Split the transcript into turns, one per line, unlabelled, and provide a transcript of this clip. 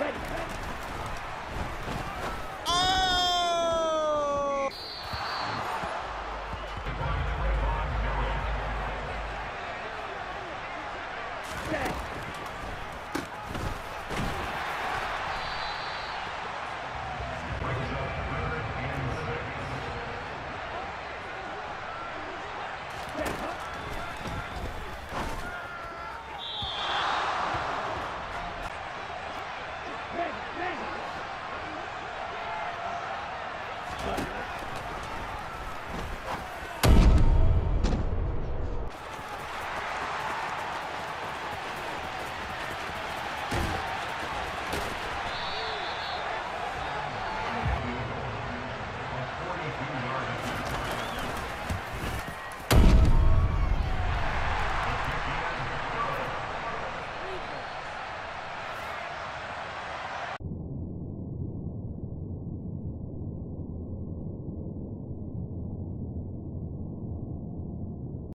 ready. ready. Thank you.